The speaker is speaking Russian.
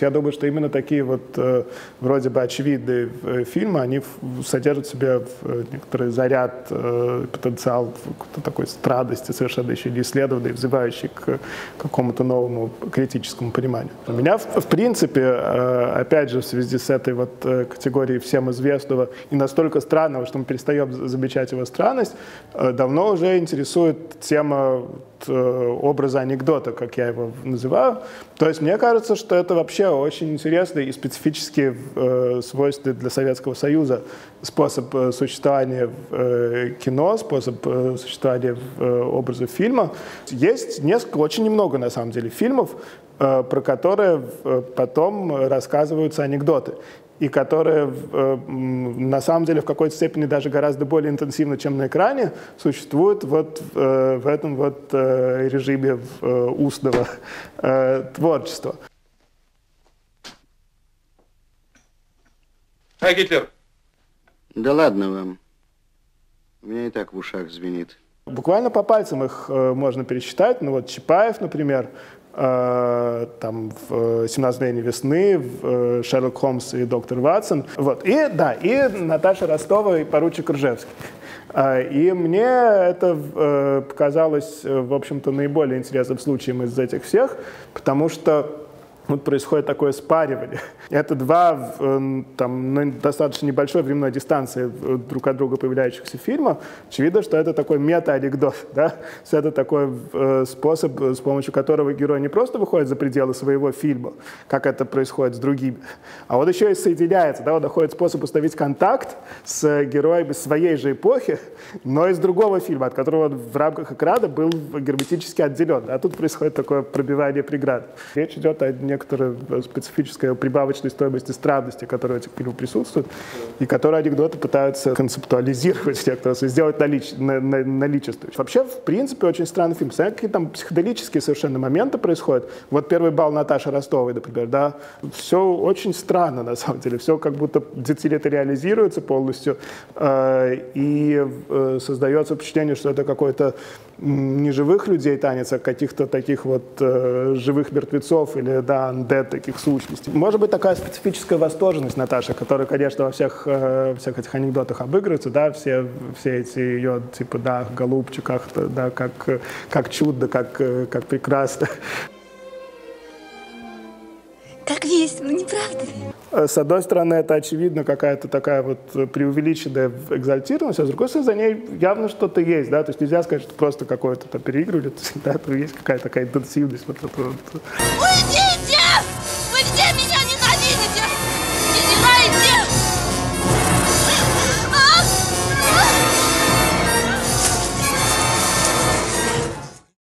Я думаю, что именно такие вот э, вроде бы очевидные э, фильмы, они содержат в себе э, некоторый заряд, потенциал такой страдости, совершенно еще не исследованный, взывающий к какому-то новому критическому пониманию. У меня, в принципе, опять же, в связи с этой вот категорией всем известного и настолько странного, что мы перестаем замечать его странность, давно уже интересует тема образа анекдота, как я его называю. То есть мне кажется, что это вообще очень интересный и специфический э, свойственный для Советского Союза способ э, существования э, кино, способ э, существования э, образа фильма. Есть несколько, очень немного на самом деле фильмов, э, про которые э, потом рассказываются анекдоты и которые э, на самом деле в какой-то степени даже гораздо более интенсивно, чем на экране, существуют вот э, в этом вот э, режиме устного творчества. А Гитлер? Да ладно вам. У меня и так в ушах звенит. Буквально по пальцам их можно пересчитать. Ну вот Чапаев, например, там в «17 мгновений весны», в э, «Шерлок Холмс» и «Доктор Ватсон». Вот. И, да, и Наташа Ростова и поручик Ржевский. Э, и мне это показалось, в общем-то, наиболее интересным случаем из этих всех, потому что вот происходит такое спаривание. Это два э, там, достаточно небольшой временной дистанции э, друг от друга появляющихся фильма. Очевидно, что это такой мета-анекдот. Да? Это такой э, способ, с помощью которого герой не просто выходит за пределы своего фильма, как это происходит с другими, а вот еще и соединяется. Да? Он находит способ установить контакт с героями своей же эпохи, но из другого фильма, от которого он в рамках экрана был герметически отделен. А тут происходит такое пробивание преград. Речь идет о некоторой специфической прибавочной стоимости странности, которая в этих фильмах присутствует, и которые анекдоты пытаются концептуализировать, некоторые, сделать налич, на, на, наличествующим. Вообще, в принципе, очень странный фильм. Смотрите, какие там психоделические совершенно моменты происходят. Вот первый бал Наташи Ростовой, например, да, все очень странно, на самом деле. Все как будто деталитариализируется полностью, э, и э, создается впечатление, что это какой-то не живых людей танец, а каких-то таких вот э, живых мертвецов или, да, андет таких сущностей. Может быть, такая специфическая восторженность Наташи, которая, конечно, во всех, э, всех этих анекдотах обыгрывается, да, все, все эти ее, типа, да, голубчиках, да, как, как чудо, как, э, как прекрасно. Как весело, ну, не правда ли? Э, с одной стороны, это очевидно какая-то такая вот э, преувеличенная экзальтированность, а с другой стороны, за ней явно что-то есть, да, то есть нельзя сказать, что просто какое-то там переигрывали, то всегда там есть какая-то такая интенсивность вот это вот. Уйдите! Вы где меня ненавидите? Не делайте!